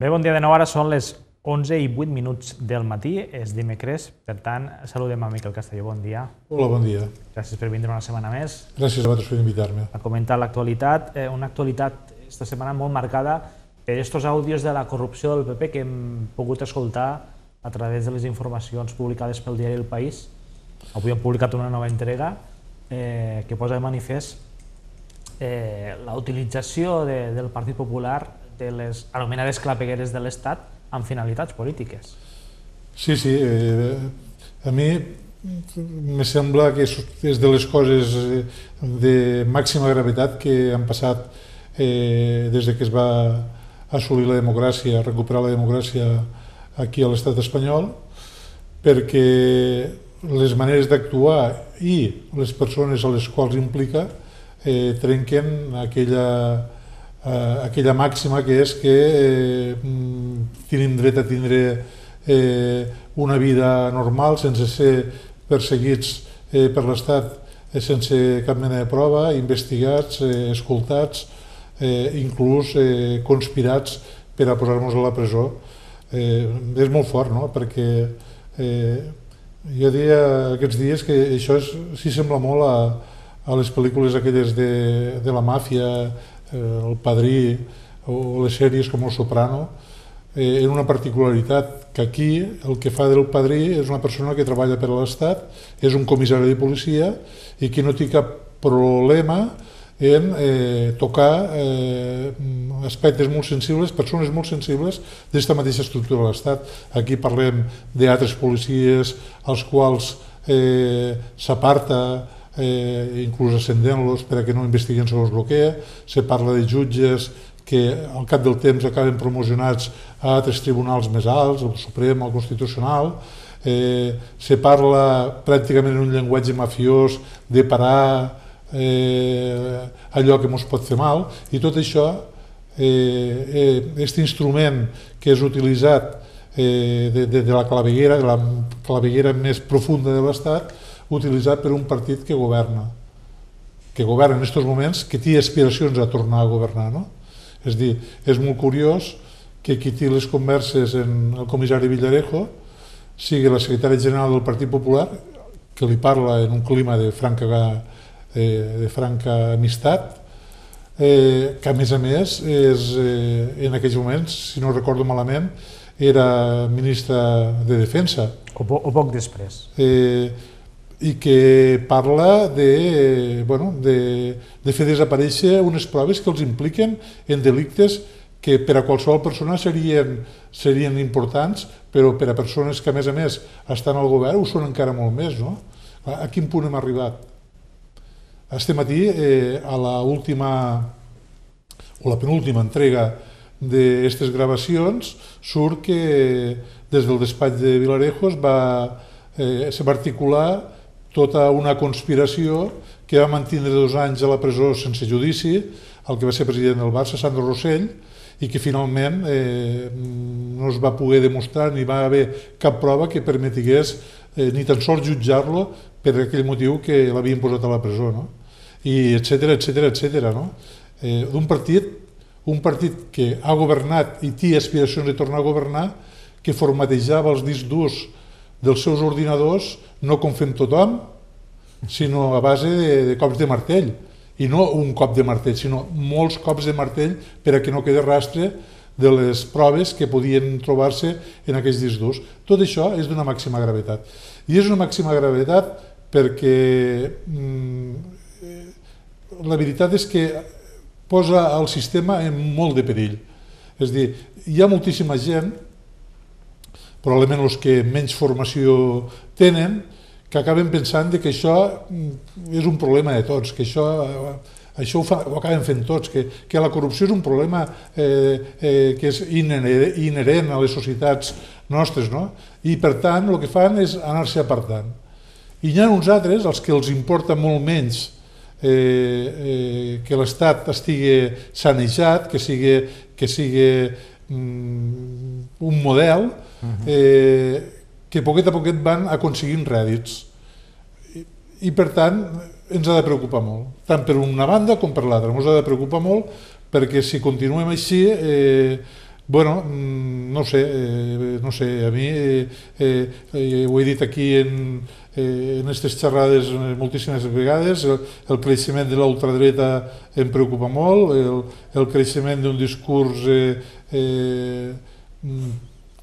Bé, bon dia de nou. Ara són les 11 i 8 minuts del matí, és dimecres, per tant, saludem a Miquel Castelló, bon dia. Hola, bon dia. Gràcies per vindre una setmana més Gràcies a vosaltres per invitar-me. a comentar l'actualitat, eh, una actualitat esta setmana molt marcada per estos àudios de la corrupció del PP que hem pogut escoltar a través de les informacions publicades pel diari El País. Avui hem publicat una nova entrega eh, que posa de manifest eh, la utilització de, del Partit Popular de les anomenades clapegueres de l'Estat amb finalitats polítiques. Sí, sí, eh, a mi me sembla que és, de les coses eh, de màxima gravetat que han passat eh, des de que es va assolir la democràcia, recuperar la democràcia aquí a l'estat espanyol, perquè les maneres d'actuar i les persones a les quals implica eh, trenquen aquella, eh, aquella màxima que és que eh, mm, tenim dret a tindre eh, una vida normal sense ser perseguits eh, per l'Estat eh, sense cap mena de prova, investigats, eh, escoltats, eh, inclús eh, conspirats per a posar-nos a la presó. Eh, és molt fort, no?, perquè eh, jo deia aquests dies que això és, sí sembla molt a, a les pel·lícules aquelles de, de la màfia, el padrí o les sèries com el Soprano, eh, en una particularitat que aquí el que fa del padrí és una persona que treballa per a l'Estat, és un comissari de policia i que no té cap problema en eh, tocar eh, aspectes molt sensibles, persones molt sensibles d'esta mateixa estructura de l'Estat. Aquí parlem d'altres policies als quals eh, s'aparta eh, inclús ascendent-los per a que no investiguen sobre els bloquea, se parla de jutges que al cap del temps acaben promocionats a altres tribunals més alts, el Suprem, el Constitucional, eh, se parla pràcticament en un llenguatge mafiós de parar eh, allò que ens pot fer mal i tot això, eh, eh, instrument que és utilitzat eh, de, de, de la claveguera, de la claveguera més profunda de l'Estat, utilitzat per un partit que governa, que governa en aquests moments, que té aspiracions a tornar a governar. No? És dir, és molt curiós que qui té les converses en el comissari Villarejo sigui la secretària general del Partit Popular, que li parla en un clima de franca eh, de franca amistat, eh, que a més a més és, eh, en aquells moments, si no recordo malament, era ministre de Defensa. O, po o poc després. Eh, i que parla de, bueno, de, de fer desaparèixer unes proves que els impliquen en delictes que per a qualsevol persona serien, serien importants, però per a persones que a més a més estan al govern ho són encara molt més. No? A quin punt hem arribat? Este matí, eh, a la última o la penúltima entrega d'aquestes gravacions, surt que des del despatx de Vilarejos va, eh, se va articular tota una conspiració que va mantindre dos anys a la presó sense judici, el que va ser president del Barça, Sandro Rossell, i que finalment eh, no es va poder demostrar ni va haver cap prova que permetigués eh, ni tan sols jutjar-lo per aquell motiu que l'havien posat a la presó. No? i etc etc etc. No? Eh, d'un partit, un partit que ha governat i té aspiracions de tornar a governar, que formatejava els discs durs dels seus ordinadors no com fem tothom, sinó a base de, de cops de martell. I no un cop de martell, sinó molts cops de martell per a que no quede rastre de les proves que podien trobar-se en aquests discs durs. Tot això és d'una màxima gravetat. I és una màxima gravetat perquè mm, la veritat és que posa el sistema en molt de perill. És dir, hi ha moltíssima gent, probablement els que menys formació tenen, que acaben pensant que això és un problema de tots, que això, això ho, fa, ho acaben fent tots, que, que la corrupció és un problema eh, eh, que és inherent a les societats nostres, no? i per tant el que fan és anar-se apartant. I hi ha uns altres, els que els importa molt menys eh, eh, que l'Estat estigui sanejat, que sigui, que sigui mm, un model eh, que poquet a poquet van aconseguint rèdits. I, I per tant ens ha de preocupar molt, tant per una banda com per l'altra. Ens ha de preocupar molt perquè si continuem així eh, Bueno, mm, no sé, eh, no sé, a mi eh, eh, eh, ho he dit aquí en, eh, en aquestes xerrades moltíssimes vegades, el, el creixement de l'ultradreta em preocupa molt, el, el creixement d'un discurs eh, eh,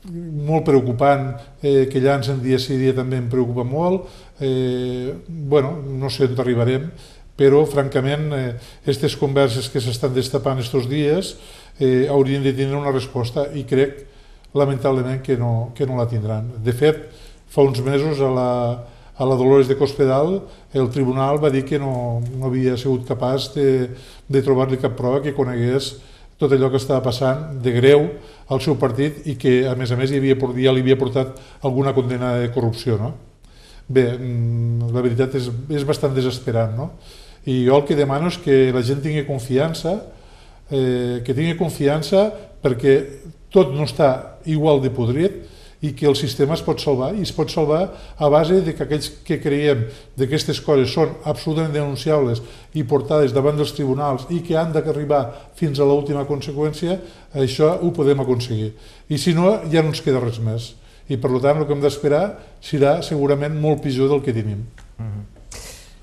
molt preocupant eh, que llancen dia sí dia també em preocupa molt, eh, bueno, no sé on arribarem, però francament aquestes eh, converses que s'estan destapant estos dies eh, haurien de tindre una resposta i crec lamentablement que no, que no la tindran. De fet, fa uns mesos a la, a la Dolores de Cospedal el tribunal va dir que no, no havia sigut capaç de, de trobar-li cap prova que conegués tot allò que estava passant de greu al seu partit i que a més a més hi havia, ja li havia portat alguna condena de corrupció. No? Bé, mm, la veritat és, és bastant desesperant. No? I jo el que demano és que la gent tingui confiança, eh, que tingui confiança perquè tot no està igual de podrit i que el sistema es pot salvar i es pot salvar a base de que aquells que creiem que aquestes coses són absolutament denunciables i portades davant dels tribunals i que han d'arribar fins a l'última conseqüència, això ho podem aconseguir. I si no, ja no ens queda res més. I per tant el que hem d'esperar serà segurament molt pitjor del que tenim.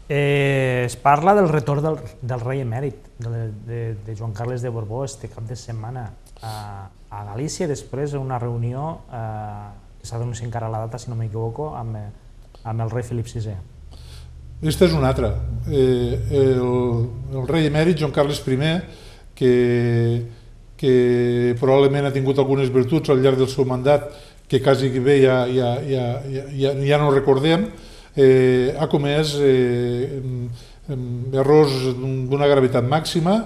Eh, es parla del retorn del, del rei emèrit, de, de, de Joan Carles de Borbó, este cap de setmana a, Galícia, després una reunió eh, que s'ha d'anunciar encara la data, si no m'equivoco, amb, amb el rei Felip VI. Aquesta és una altra. Eh, el, el rei emèrit, Joan Carles I, que, que probablement ha tingut algunes virtuts al llarg del seu mandat que quasi bé ja, ja, ja, ja, ja no recordem, eh, ha comès eh, errors d'una gravetat màxima,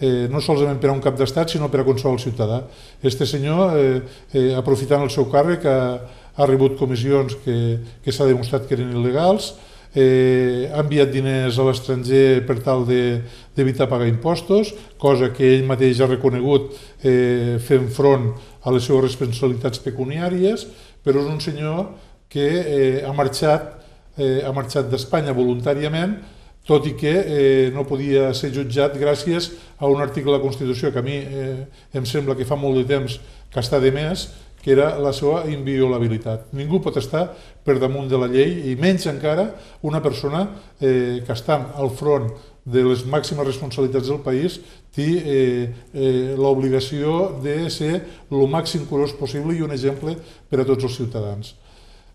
eh, no solament per a un cap d'estat, sinó per a qualsevol ciutadà. Este senyor, eh, eh, aprofitant el seu càrrec, ha, ha rebut comissions que, que s'ha demostrat que eren il·legals, eh, ha enviat diners a l'estranger per tal d'evitar de, pagar impostos, cosa que ell mateix ha reconegut eh, fent front a les seves responsabilitats pecuniàries, però és un senyor que eh, ha marxat eh, ha marxat d'Espanya voluntàriament, tot i que eh, no podia ser jutjat gràcies a un article de la Constitució que a mi eh, em sembla que fa molt de temps que està de més, que era la seva inviolabilitat. Ningú pot estar per damunt de la llei i menys encara una persona eh, que estant al front de les màximes responsabilitats del país té eh, eh, l'obligació de ser el màxim curós possible i un exemple per a tots els ciutadans.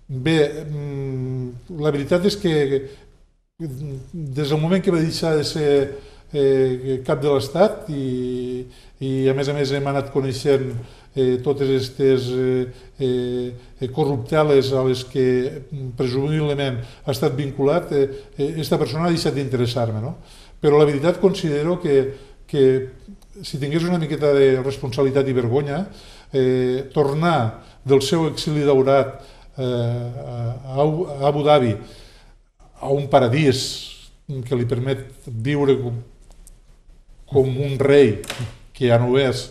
Bé, mm, la veritat és que des del moment que va deixar de ser eh, cap de l'Estat i, i a més a més hem anat coneixent eh, totes aquestes eh, eh, corrupteles a les que presumiblement ha estat vinculat, eh, aquesta persona ha deixat d'interessar-me. No? Però la veritat considero que, que si tingués una miqueta de responsabilitat i vergonya, eh, tornar del seu exili daurat eh, a Abu Dhabi a un paradís que li permet viure com, com un rei, que ja no ho és,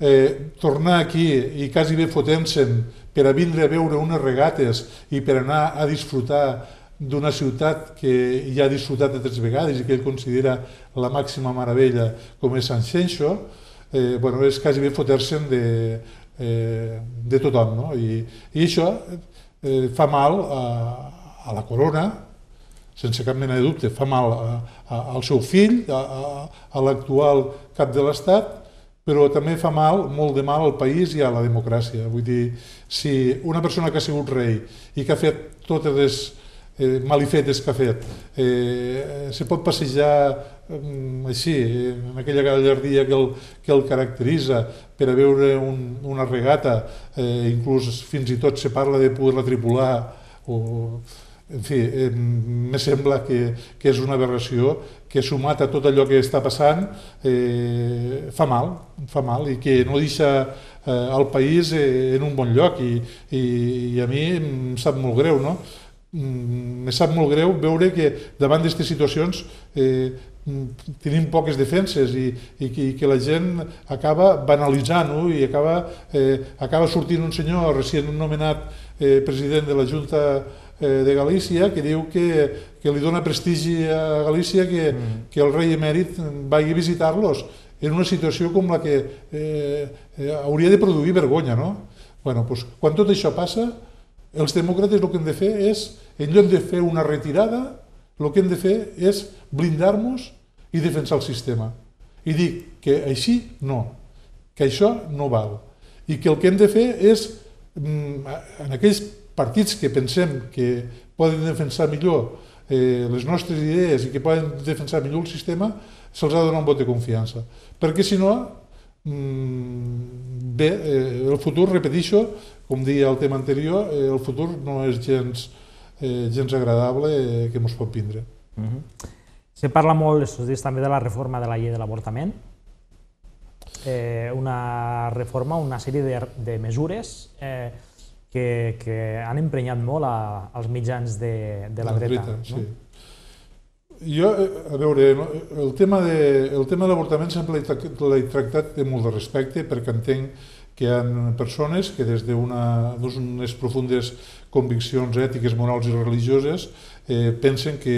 eh, tornar aquí i quasi bé fotent-se'n per a vindre a veure unes regates i per anar a disfrutar d'una ciutat que ja ha disfrutat de tres vegades i que ell considera la màxima meravella com és Sant Xenxo, eh, bueno, és quasi bé fotre-se'n de, eh, de tothom. No? I, I això eh, fa mal a, a la corona, sense cap mena de dubte, fa mal a, a, al seu fill, a, a, a l'actual cap de l'Estat, però també fa mal, molt de mal al país i a la democràcia. Vull dir, si una persona que ha sigut rei i que ha fet totes les eh, malifetes que ha fet, eh, se pot passejar eh, així, en aquella gallardia que el, que el caracteritza per a veure un, una regata, eh, inclús fins i tot se parla de poder-la tripular o en fi, eh, me sembla que, que és una aberració que sumat a tot allò que està passant eh, fa mal, fa mal i que no deixa eh, el país eh, en un bon lloc i, i, i a mi em sap molt greu, no? Mm, me sap molt greu veure que davant d'aquestes situacions eh, tenim poques defenses i, i, i que la gent acaba banalitzant-ho i acaba, eh, acaba sortint un senyor recient nomenat eh, president de la Junta de Galícia que diu que, que li dona prestigi a Galícia que, mm. que el rei emèrit vagi a visitar-los en una situació com la que eh, eh, hauria de produir vergonya, no? Bueno, doncs, quan tot això passa, els demòcrates el que hem de fer és, en lloc de fer una retirada, el que hem de fer és blindar-nos i defensar el sistema. I dir que així no, que això no val. I que el que hem de fer és, mm, en aquells partits que pensem que poden defensar millor eh, les nostres idees i que poden defensar millor el sistema, se'ls ha de donar un vot de confiança. Perquè si no, mm, bé, eh, el futur, repetixo, com deia el tema anterior, eh, el futur no és gens, eh, gens agradable eh, que ens pot vindre. Uh -huh. Se parla molt aquests dies també de la reforma de la llei de l'avortament, eh, una reforma, una sèrie de, de mesures eh, que, que han emprenyat molt a, als mitjans de, de la, la dreta. dreta no? sí. Jo, eh, a veure, el tema de, el tema de l'avortament sempre l'he tractat amb molt de respecte perquè entenc que hi ha persones que des d'unes profundes conviccions ètiques, morals i religioses eh, pensen que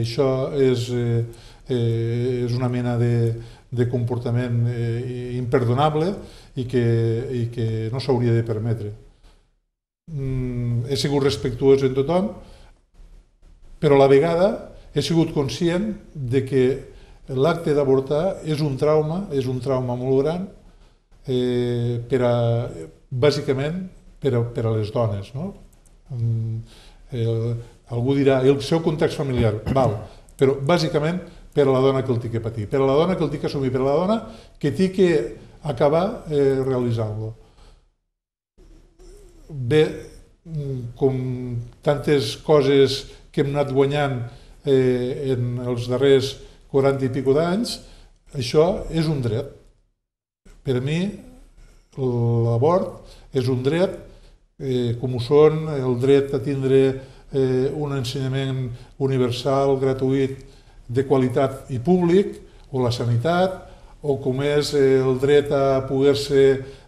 això és, eh, eh, és una mena de, de comportament eh, imperdonable i que, i que no s'hauria de permetre. Mm, he sigut respectuós en tothom, però a la vegada he sigut conscient de que l'acte d'avortar és un trauma, és un trauma molt gran, eh, per a, bàsicament per a, per a les dones. No? Mm, el, algú dirà el seu context familiar, val, però bàsicament per a la dona que el té que patir, per a la dona que el té que assumir, per a la dona que té que acabar eh, realitzant-lo. Bé, mm, com tantes coses que hem anat guanyant eh, en els darrers 40 i pico d'anys, això és un dret. Per a mi, l'abort és un dret, eh, com ho són el dret a tindre eh, un ensenyament universal, gratuït, de qualitat i públic, o la sanitat, o com és eh, el dret a poder-se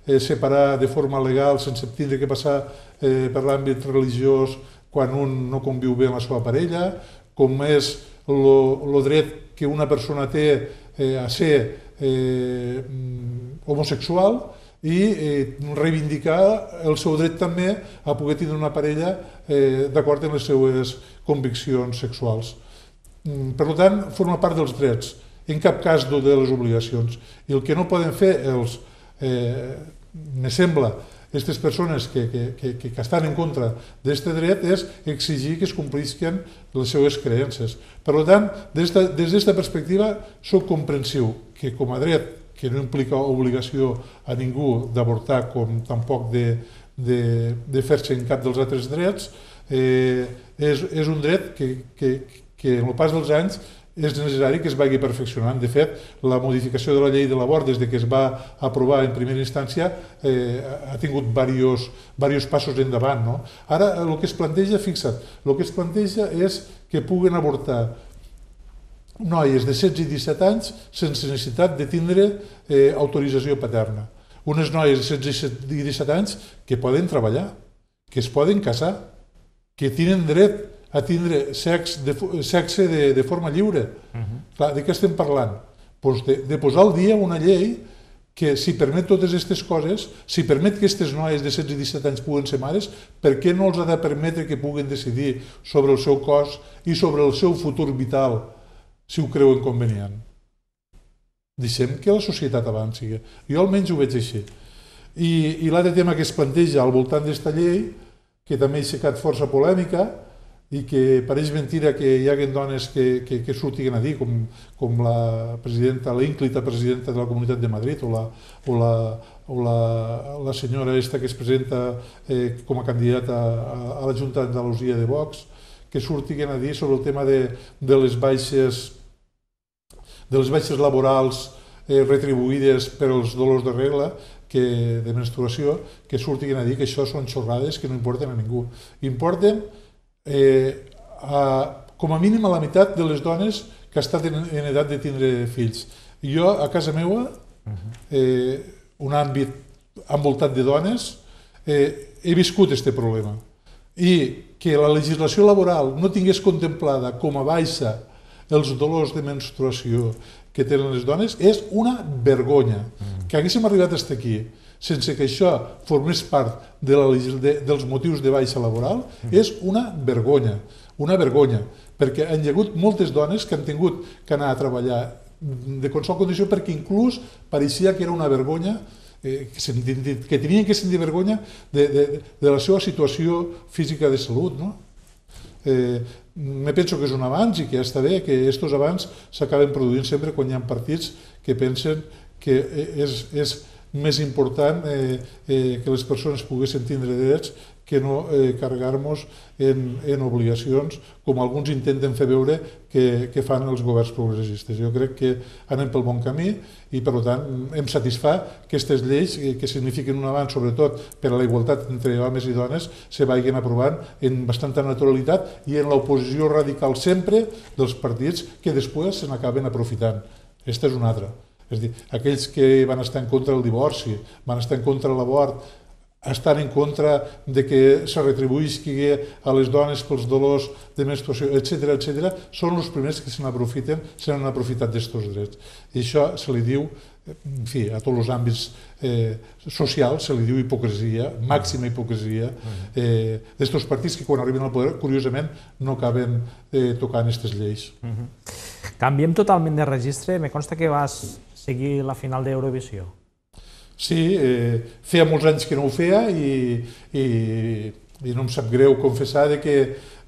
eh, separar de forma legal sense tindre que passar eh, per l'àmbit religiós quan un no conviu bé amb la seva parella, com és el dret que una persona té a ser homosexual i reivindicar el seu dret també a poder tindre una parella d'acord amb les seues conviccions sexuals. Mm, per tant, forma part dels drets, en cap cas de les obligacions. I el que no poden fer els, eh, me sembla, aquestes persones que, que, que, que estan en contra d'aquest dret és exigir que es complisquen les seues creences. Per tant, des d'aquesta perspectiva, sóc comprensiu que com a dret que no implica obligació a ningú d'avortar com tampoc de, de, de fer-se en cap dels altres drets, eh, és, és un dret que, que, que en el pas dels anys és necessari que es vagi perfeccionant. De fet, la modificació de la llei de l'abort des de que es va aprovar en primera instància eh, ha tingut diversos, diversos passos endavant. No? Ara, el que es planteja, fixa't, el que es planteja és que puguen avortar noies de 16 i 17 anys sense necessitat de tindre eh, autorització paterna. Unes noies de 16 i 17 anys que poden treballar, que es poden casar, que tenen dret a tindre sex de, sexe de, de forma lliure. Uh -huh. Clar, de què estem parlant? Pues de, de posar al dia una llei que si permet totes aquestes coses, si permet que aquestes noies de 16 i 17 anys puguen ser mares, per què no els ha de permetre que puguen decidir sobre el seu cos i sobre el seu futur vital, si ho creuen convenient? Deixem que la societat avanci. Jo almenys ho veig així. I, i l'altre tema que es planteja al voltant d'esta llei, que també ha aixecat força polèmica, i que pareix mentira que hi haguen dones que, que, que surtin a dir, com, com la presidenta, la ínclita presidenta de la Comunitat de Madrid o la, o la, o la, la senyora esta que es presenta eh, com a candidata a, a la Junta d'Andalusia de Vox, que surtin a dir sobre el tema de, de les baixes de les baixes laborals eh, retribuïdes per als dolors de regla, que, de menstruació, que surtin a dir que això són xorrades que no importen a ningú. Importen eh, a, com a mínim a la meitat de les dones que estan en, en edat de tindre fills. Jo, a casa meva, eh, un àmbit envoltat de dones, eh, he viscut aquest problema. I que la legislació laboral no tingués contemplada com a baixa els dolors de menstruació que tenen les dones és una vergonya. Mm. Que haguéssim arribat fins aquí sense que això formés part de la, de, dels motius de baixa laboral mm. és una vergonya, una vergonya, perquè han hagut moltes dones que han tingut que anar a treballar de qualsevol condició perquè inclús pareixia que era una vergonya eh, que, que tenien que sentir vergonya de, de, de la seva situació física de salut. No? Eh, me penso que és un avanç i que ja està bé que aquests avanç s'acaben produint sempre quan hi ha partits que pensen que és, és més important eh, eh, que les persones poguessin tindre drets que no eh, carregar-nos en, en obligacions, com alguns intenten fer veure que, que fan els governs progressistes. Jo crec que anem pel bon camí i, per tant, em satisfà que aquestes lleis, eh, que signifiquen un avanç, sobretot per a la igualtat entre homes i dones, se vagin aprovant en bastanta naturalitat i en l'oposició radical sempre dels partits que després se n'acaben aprofitant. Aquesta és una altra. És dir, aquells que van estar en contra del divorci, van estar en contra de l'abort, estan en contra de que se retribuïsqui a les dones pels dolors de menstruació, etc etc, són els primers que se n'aprofiten, se n'han aprofitat d'estos drets. I això se li diu, en fi, a tots els àmbits eh, socials se li diu hipocresia, màxima hipocresia, eh, d'estos partits que quan arriben al poder, curiosament, no acaben eh, tocant aquestes lleis. Uh -huh. Canviem totalment de registre, me consta que vas seguir la final d'Eurovisió. Sí, eh, feia molts anys que no ho feia i, i, i no em sap greu confessar de que,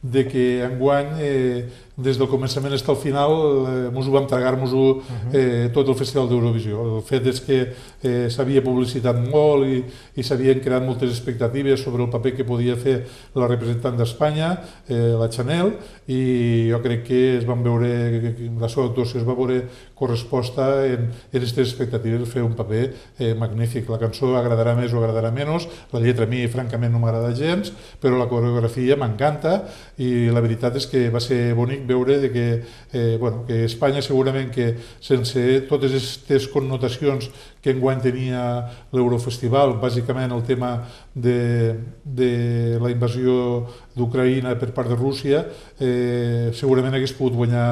de que enguany eh, des del començament fins al final eh, mos ho vam tragar-nos-ho eh, tot el Festival d'Eurovisió. El fet és que eh, s'havia publicitat molt i, i s'havien creat moltes expectatives sobre el paper que podia fer la representant d'Espanya, eh, la Chanel, i jo crec que es van veure, la seva actuació es va veure corresposta en, en aquestes expectatives fer un paper eh, magnífic. La cançó agradarà més o agradarà menys, la lletra a mi francament no m'agrada gens, però la coreografia m'encanta i la veritat és que va ser bonic veure de que, eh, bueno, que Espanya segurament que sense totes aquestes connotacions que enguany tenia l'Eurofestival, bàsicament el tema de, de la invasió d'Ucraïna per part de Rússia, eh, segurament hagués pogut guanyar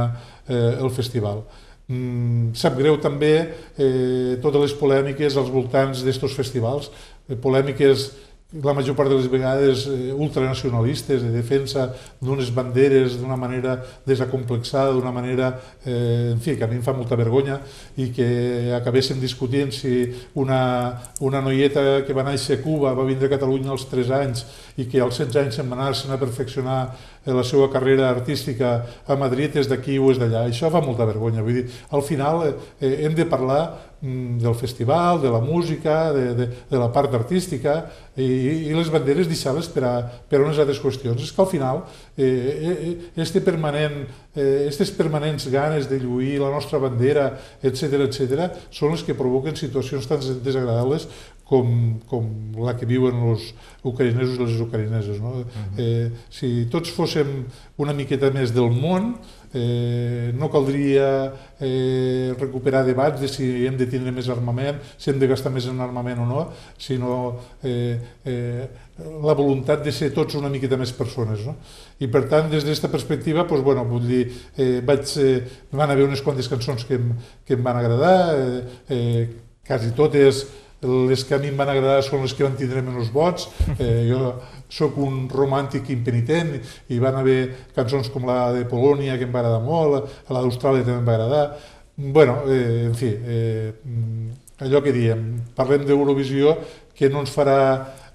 eh, el festival. Mm, sap greu també eh, totes les polèmiques als voltants d'estos festivals, eh, polèmiques la major part de les vegades eh, ultranacionalistes, de defensa d'unes banderes d'una manera desacomplexada, d'una manera, eh, en fi, que a mi em fa molta vergonya i que acabéssim discutint si una, una noieta que va néixer a Cuba va vindre a Catalunya als 3 anys i que als 16 anys se'n va anar-se'n a perfeccionar eh, la seva carrera artística a Madrid és d'aquí o és d'allà. Això fa molta vergonya. Vull dir, al final eh, hem de parlar del festival, de la música, de, de, de la part artística i, i les banderes deixar-les per, a, per a unes altres qüestions. És que al final eh, eh, este permanent, eh, estes permanents ganes de lluir la nostra bandera, etc etc, són les que provoquen situacions tan desagradables com, com la que viuen els ucraïnesos i les ucraïneses. No? Uh -huh. eh, si tots fóssim una miqueta més del món, eh, no caldria eh, recuperar debats de si hem de tindre més armament, si hem de gastar més en armament o no, sinó eh, eh, la voluntat de ser tots una miqueta més persones. No? I per tant, des d'aquesta perspectiva, doncs, bueno, vull dir, eh, vaig, eh, van haver unes quantes cançons que em, que em van agradar, eh, eh, quasi totes les que a mi em van agradar són les que van tindre menys vots. Eh, jo sóc un romàntic impenitent i van haver cançons com la de Polònia que em va agradar molt, la d'Austràlia també em va agradar. bueno, eh, en fi, eh, allò que diem, parlem d'Eurovisió que no ens farà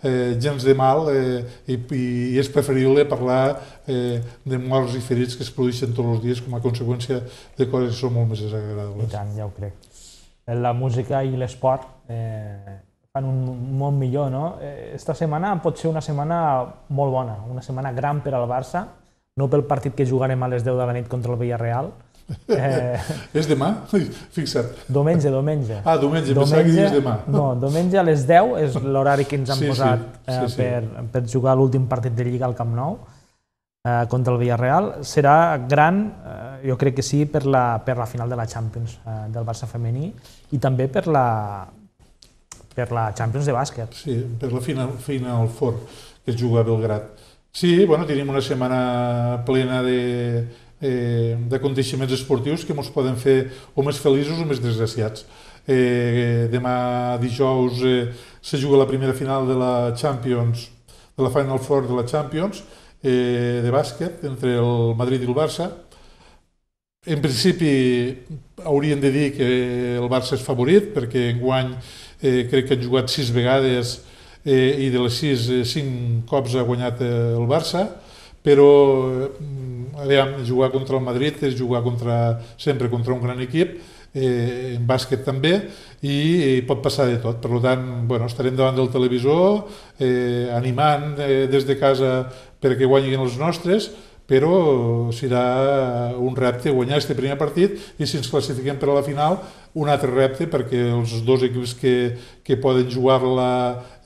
eh, gens de mal eh, i, i és preferible parlar eh, de morts i ferits que es produeixen tots els dies com a conseqüència de coses que són molt més desagradables. I tant, ja ho crec. La música i l'esport eh, fan un món millor, no? Eh, esta setmana pot ser una setmana molt bona, una setmana gran per al Barça, no pel partit que jugarem a les 10 de la nit contra el Villarreal, Eh... és demà? Fixa't. Diumenge, diumenge. Ah, diumenge pensava que dius demà. No, diumenge a les 10 és l'horari que ens han sí, posat sí, sí, eh, sí. Per, per jugar l'últim partit de Lliga al Camp Nou eh, contra el Villarreal. Serà gran, eh, jo crec que sí, per la, per la final de la Champions eh, del Barça femení i també per la, per la Champions de bàsquet. Sí, per la final, final Four que es juga a Belgrat. Sí, bueno, tenim una setmana plena de, eh, d'aconteixements esportius que ens poden fer o més feliços o més desgraciats. Eh, demà dijous eh, se juga la primera final de la Champions, de la Final Four de la Champions, eh, de bàsquet entre el Madrid i el Barça. En principi haurien de dir que el Barça és favorit perquè enguany eh, crec que han jugat sis vegades eh, i de les sis, eh, cinc cops ha guanyat eh, el Barça, però eh, aviam, jugar contra el Madrid és jugar contra, sempre contra un gran equip, eh, en bàsquet també, i, i pot passar de tot. Per tant, bueno, estarem davant del televisor, eh, animant eh, des de casa perquè guanyin els nostres, però serà un repte guanyar aquest primer partit i si ens classifiquem per a la final un altre repte perquè els dos equips que, que poden jugar-la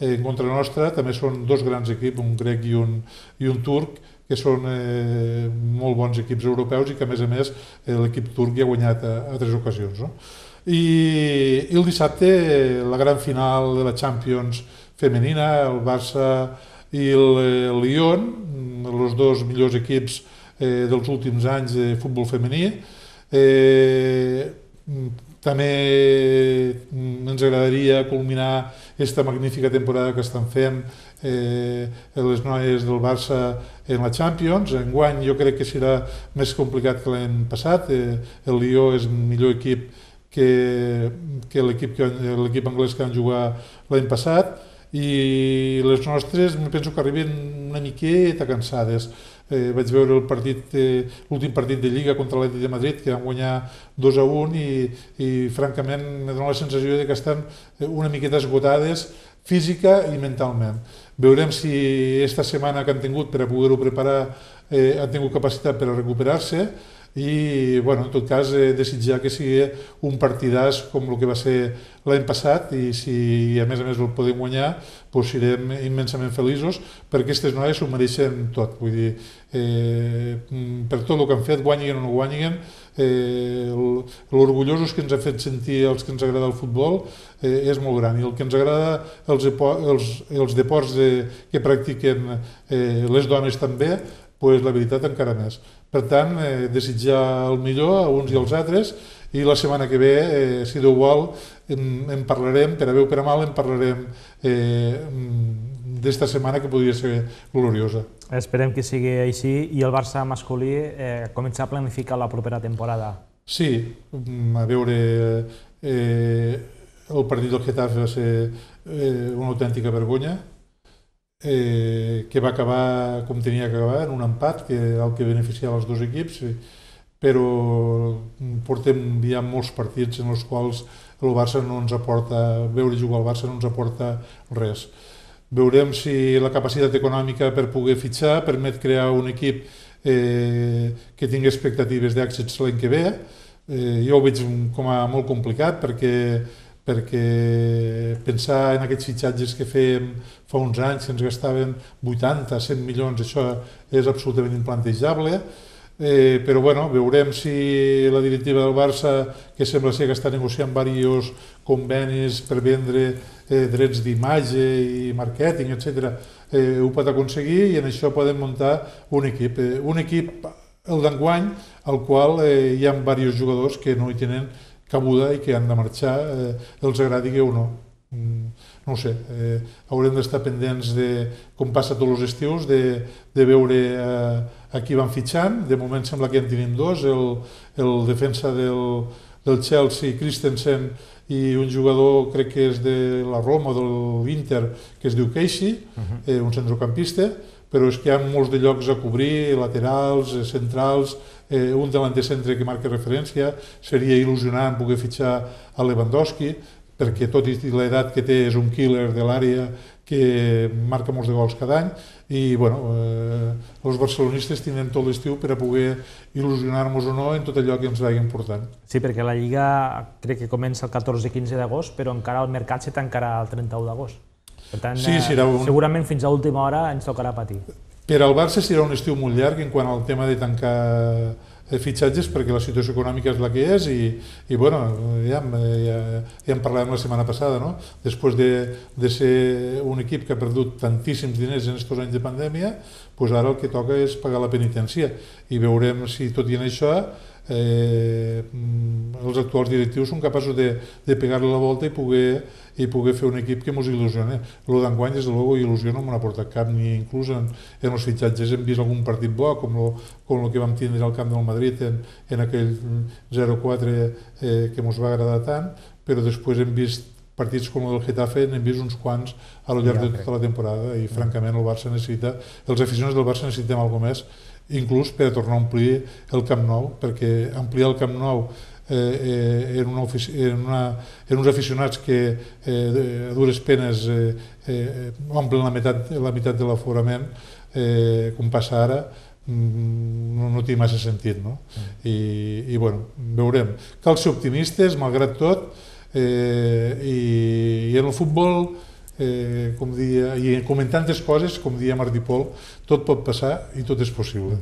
en contra nostra també són dos grans equips, un grec i un, i un turc que són eh, molt bons equips europeus i que a més a més eh, l'equip turc ja ha guanyat a, a tres ocasions. No? I, I el dissabte la gran final de la Champions femenina, el Barça i el, el Lyon, els dos millors equips eh, dels últims anys de futbol femení. Eh, també ens agradaria culminar aquesta magnífica temporada que estan fent eh, les noies del Barça en la Champions. Enguany jo crec que serà més complicat que l'any passat. Eh, el Lió és el millor equip que, que l'equip anglès que van jugar l'any passat i les nostres penso que arriben una miqueta cansades. Eh, vaig veure el partit, eh, l'últim partit de Lliga contra l'Atlètic de Madrid, que van guanyar 2 a 1 i, i francament me dona la sensació de que estan eh, una miqueta esgotades física i mentalment. Veurem si aquesta setmana que han tingut per a poder-ho preparar eh, han tingut capacitat per a recuperar-se i bueno, en tot cas eh, desitjar que sigui un partidàs com el que va ser l'any passat i si a més a més el podem guanyar doncs serem immensament feliços perquè aquestes noies s'ho mereixen tot vull dir, eh, per tot el que han fet, guanyin o no guanyin eh, l'orgullosos que ens ha fet sentir els que ens agrada el futbol eh, és molt gran i el que ens agrada els, els, els deports de, que practiquen eh, les dones també pues, la veritat encara més. Per tant, eh, desitjar el millor a uns i als altres i la setmana que ve, eh, si Déu vol, en, en parlarem, per a bé o per a mal, en parlarem eh, d'esta setmana que podria ser gloriosa. Esperem que sigui així i el Barça masculí eh, comença a planificar la propera temporada. Sí, a veure, eh, el partit del Getafe va ser eh, una autèntica vergonya, eh, que va acabar com tenia que acabar, en un empat, que era el que beneficiava els dos equips, però portem ja molts partits en els quals el Barça no ens aporta, veure jugar al Barça no ens aporta res. Veurem si la capacitat econòmica per poder fitxar permet crear un equip eh, que tingui expectatives d'èxits l'any que ve. Eh, jo ho veig com a molt complicat perquè perquè pensar en aquests fitxatges que fèiem fa uns anys, que ens gastaven 80, 100 milions, això és absolutament implantejable, eh, però bueno, veurem si la directiva del Barça, que sembla ser que està negociant diversos convenis per vendre eh, drets d'imatge i màrqueting, etc., eh, ho pot aconseguir i en això podem muntar un equip. Eh, un equip, el d'enguany, al qual eh, hi ha diversos jugadors que no hi tenen cabuda i que han de marxar, eh, els agradi que o no. Mm, no ho sé, eh, haurem d'estar pendents de com passa tots els estius, de, de veure eh, a qui van fitxant. De moment sembla que en tenim dos, el, el defensa del, del Chelsea, Christensen, i un jugador, crec que és de la Roma o de l'Inter, que es diu Casey, uh -huh. eh, un centrocampista, però és que hi ha molts de llocs a cobrir, laterals, eh, centrals, eh, un delanter centre que marca referència, seria il·lusionant poder fitxar a Lewandowski, perquè tot i l'edat que té és un killer de l'àrea que marca molts de gols cada any i bueno, eh, els barcelonistes tenen tot l'estiu per a poder il·lusionar-nos o no en tot allò que ens vagi important. Sí, perquè la Lliga crec que comença el 14-15 d'agost, però encara el mercat se tancarà el 31 d'agost. Per tant, sí, serà un... segurament fins a última hora ens tocarà patir. Per al Barça serà un estiu molt llarg en quant al tema de tancar eh, fitxatges perquè la situació econòmica és la que és i, i bueno, ja, ja, ja en parlàvem la setmana passada, no? Després de, de ser un equip que ha perdut tantíssims diners en aquests anys de pandèmia, doncs ara el que toca és pagar la penitència i veurem si tot i en això eh, els actuals directius són capaços de, de pegar-li la volta i poder, i poder fer un equip que ens il·lusione. El d'enguany, des de luego, il·lusió no m'ha portat cap, ni inclús en, en els fitxatges hem vist algun partit bo, com el, com el que vam tindre al camp del Madrid en, en aquell 0-4 eh, que ens va agradar tant, però després hem vist partits com el del Getafe n'hem vist uns quants a lo llarg de tota la temporada i francament el Barça necessita, els aficionats del Barça necessitem alguna més inclús per a tornar a omplir el Camp Nou, perquè ampliar el Camp Nou eh, eh, en, una en, una, en uns aficionats que eh, a dures penes eh, eh, omplen la meitat, la meitat de l'aforament, eh, com passa ara, mm, no, no té massa sentit. No? Mm. I, I bueno, veurem. Cal ser optimistes, malgrat tot, eh, i, i en el futbol eh, com dia, i com en tantes coses, com dia Martí Pol, tot pot passar i tot és possible.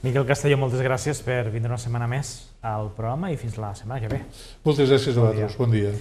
Miquel Castelló, moltes gràcies per vindre una setmana més al programa i fins la setmana que ve. Moltes gràcies a vosaltres. Bon. Bon dia.